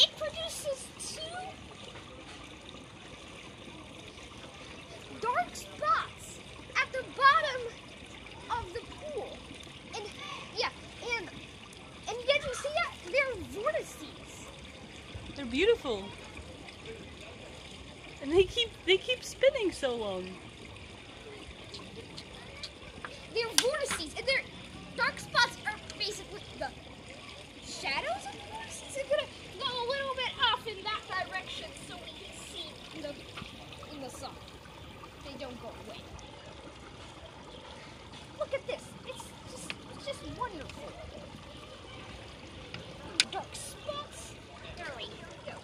it produces two dark spots at the bottom of the pool. And yeah, and and you can see that they're vortices. They're beautiful. And they keep they keep spinning so long. They're vortices and they're dark spots They don't go away. Look at this. It's just it's just wonderful. Dark spots. All right, here we go.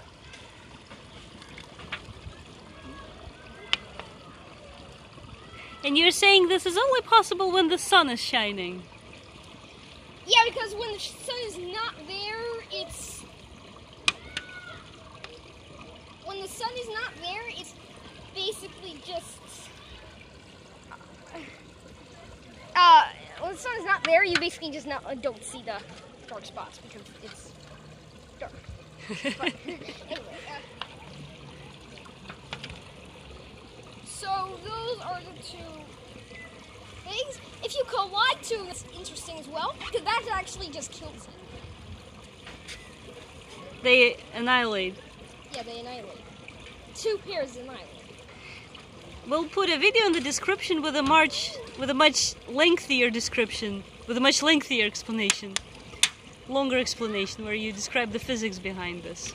And you're saying this is only possible when the sun is shining. Yeah, because when the sun is not there, it's when the sun is not there, it's basically just uh, when the sun is not there, you basically just not, uh, don't see the dark spots because it's dark. But anyway, uh, so those are the two things. If you collide two, it's interesting as well because that actually just kills it. They annihilate. Yeah, they annihilate. Two pairs annihilate. We'll put a video in the description with a much with a much lengthier description, with a much lengthier explanation, longer explanation where you describe the physics behind this.